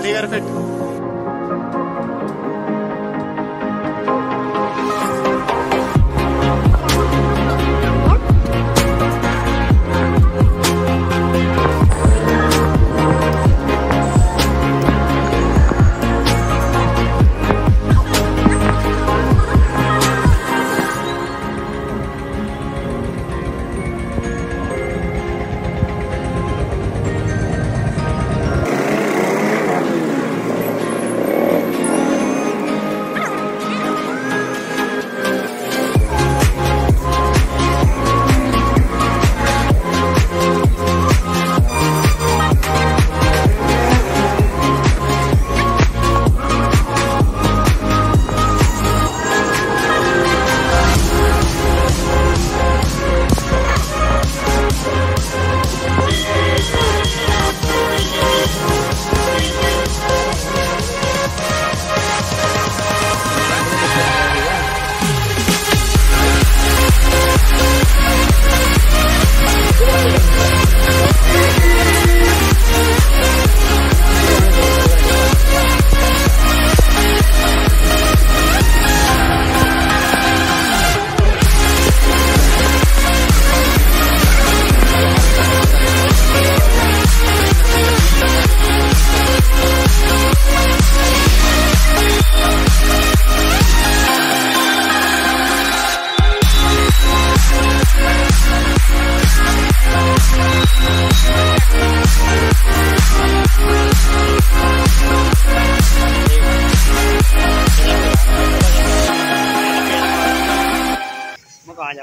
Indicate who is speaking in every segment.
Speaker 1: जल्दी कर fit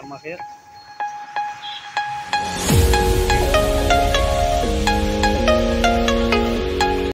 Speaker 1: uma vez.